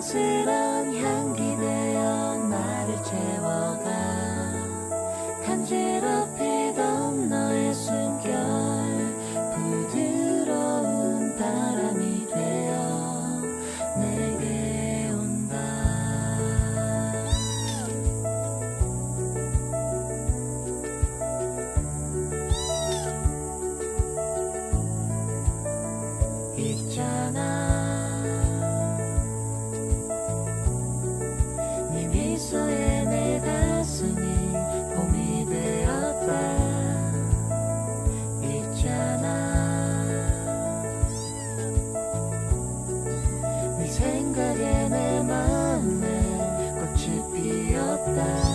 사랑스런 향. 순간에 내 마음에 꽃이 피었다.